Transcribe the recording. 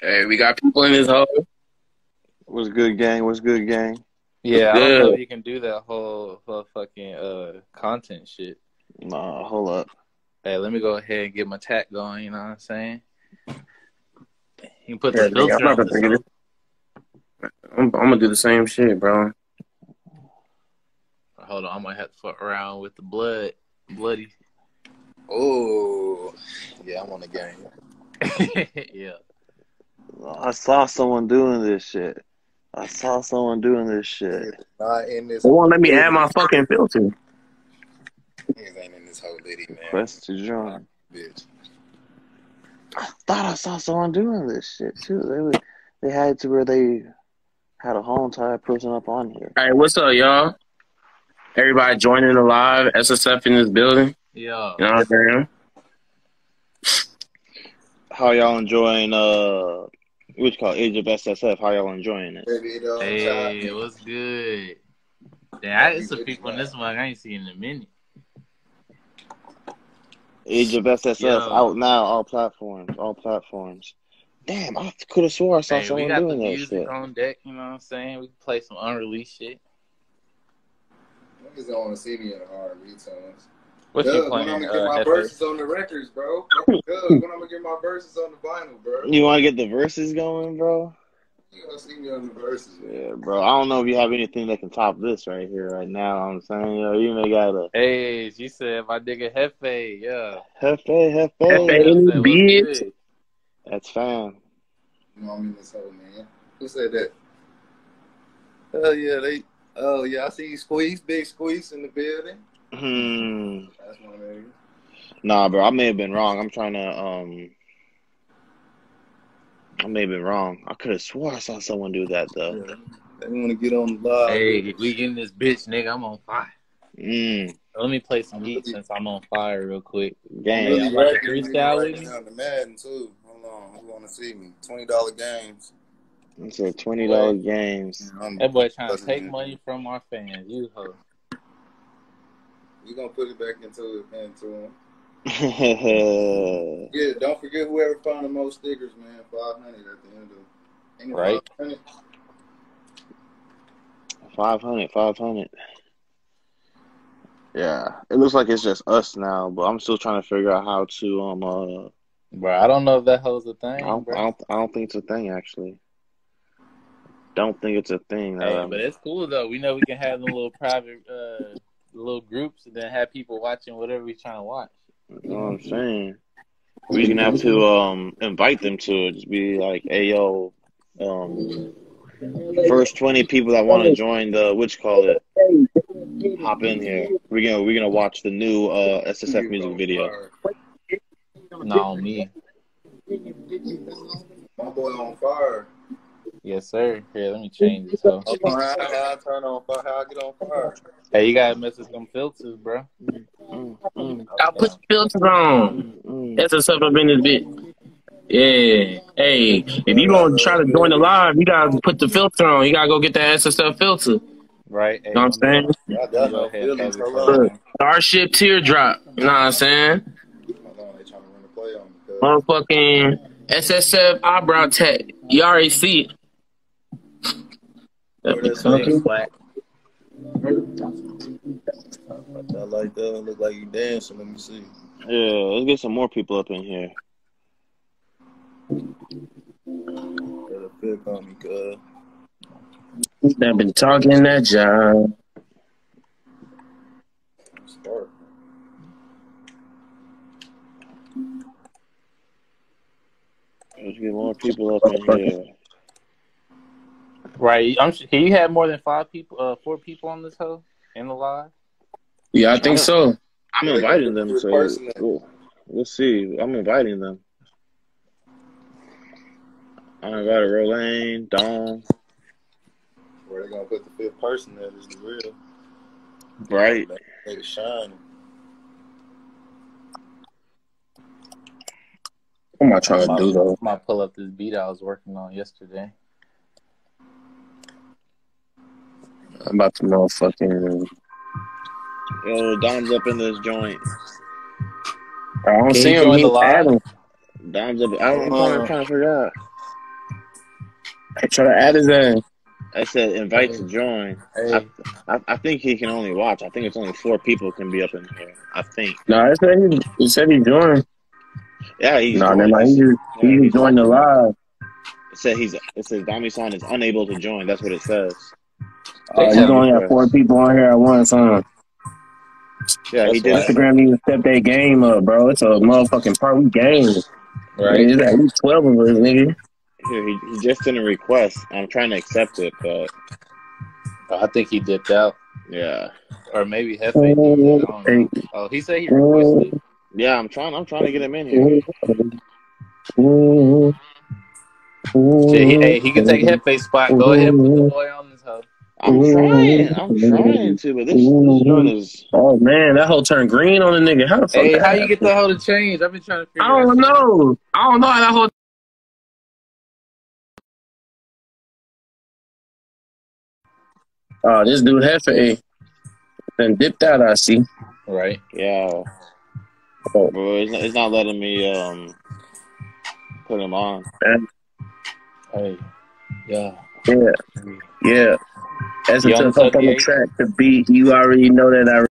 Hey, we got people in this hole. What's good, gang? What's good, gang? Yeah, I don't know if you can do that whole, whole fucking uh content shit. Nah, hold up. Hey, let me go ahead and get my tag going. You know what I'm saying? You can put Yeah, the nigga, filter I'm on about to this bring it hoe. I'm, I'm gonna do the same shit, bro. Hold on, I might have to fuck around with the blood, bloody. Oh, yeah, I'm on the game. yeah. I saw someone doing this shit. I saw someone doing this shit. Not in this. They won't let me add my fucking filter. Niggas ain't in this whole litty, man. Request to join. Bitch. I thought I saw someone doing this shit too. They were, they had to where they had a whole entire person up on here. All right, what's up, y'all? Everybody joining the live SSF in this building. Yeah. You know what I'm saying? How y'all enjoying uh which call Age of SSF? How y'all enjoying it? Baby, it don't Hey, try. what's good? Yeah, there's some people in this one I ain't seen in a minute. Age of SSF Yo. out now, all platforms, all platforms. Damn, I could have swore I saw Hey, we someone got the music shit. on deck. You know what I'm saying? We can play some unreleased shit. Niggas don't want to see me in a R&B tones. What Doug, you when playing? I'm gonna get Uh, my Hefe? verses on the records, bro. Doug, when I'm gonna get my verses on the vinyl, bro. You want to get the verses going, bro? You gonna see me on the verses. Yeah, bro. I don't know if you have anything that can top this right here, right now. I'm saying, yo, you may gotta Hey, she said my nigga Hefe, yeah. hefe, Hefe. hefe. Hey, Said, what's bitch. That's fam. You know what I mean? in this hole, man. Who said that? Hell yeah, they. Oh yeah, I see you Squeeze, Big Squeeze in the building. Hmm. That's my nigga. Nah, bro. I may have been wrong. I'm trying to um. I may have been wrong. I could have swore I saw someone do that though. Yeah. They want to get on the live. Hey, we getting this bitch, nigga. I'm on fire. Mm. Let me play some heat since I'm on fire real quick. Gang. Hey, I'm about to Really freestyle with writing down the Madden too. Hold on, who want to see me? Twenty dollar games. It's a twenty dollar games. I'm- That boy trying to take man. money from our fans. You hoe. We gonna put it back into into him. Yeah, Yeah, don't forget whoever found the most stickers, man. Five hundred at the end of. Ain't it Right. 500? 500, 500. Yeah, it looks like it's just us now, but I'm still trying to figure out how to um uh Bro, I don't know if that hoe's a thing, don't, I don't I don't think it's a thing actually. Don't think it's a thing. Hey, um, but it's cool though. We know we can have them little private uh little groups and then have people watching whatever we're trying to watch. You know what I'm saying? We can have to um invite them to it. Just be like, hey yo, um first twenty people that want to join the which call it hop in here. We're gonna we're gonna watch the new uh SSF music video. Not on me. My boy on fire. Yes, sir. Here, let me change it. So, how, how I turn on fire? How I get on fire? hey, you gotta mess with them filters, bro. Mm, mm, I'll put the filters on. mm. SSF up in this bitch. Yeah. Hey, if you gonna try to join the live, you gotta put the filter on. You gotta go get that SSF filter. You Right? Hey, know what I'm saying? I Go got no ahead, feelings. Toby. Hold on. Look, Starship teardrop. You know what I'm saying? Hold on, they trying to run the play on me. cuz. Motherfucking SSF eyebrow tech. You already see it. That That's coming. Big. I like that. Look like you dancing. Let me see. Yeah, let's get some more people up in here. Got a pick on me, cuz. That been talking that job. Start. Let's get more people up in here. Right. I'm. sure- Can you have more than five people? Uh, four people on this hoe in the live? Yeah, I think so. I'm inviting them, so we'll, we'll see. I'm inviting them. I invited Rolane, Dawn, Where they gonna put the fifth person at is the real. Right. They the shine. What am I trying to do though? I'm gonna pull up this beat I was working on yesterday. I'm about to motherfucking. Yo, Dom's up in this joint. I don't Can see him. join He the live? Adam. Dom's up. I don't, I'm trying, trying to figure out. I Try to add his name. I said invite to join. Hey, I, I think he can only watch. I think it's only four people can be up in here. I think. No, it said he, it said he joined. Yeah, he's. No, joined. never mind. He just, Yeah, he he's- just joined the live. It said he's. It says Dami-san is unable to join. That's what it says. Uh, you only have four people on here at once, huh? Yeah, he did. Instagram need to step their game up, bro. It's a motherfucking party game. right? There's at least 12 of us, nigga. Here, he, he just didn't request. I'm trying to accept it, but I think he dipped out, yeah, or maybe Hefe. did. I don't know. Oh, he said he requested. yeah. I'm trying. I'm trying to get him in here. Shit, he, hey, he can take Hefe's spot. Go ahead, and put the boy on this hoe. I'm trying. I'm trying to, but this, this joint is. Oh man, that whole turned green on the nigga. How the fuck? Hey, how you get happened? the hoe to change? I've been trying to figure. I don't out. know. I don't know how that whole. Oh, this dude Hefe then dipped out. I see. Right. Yeah, Oh. bro, it's not, it's not letting me um put him on. Hey. Yeah. Yeah, yeah. That's a Young tough up on the track to beat. You already know that I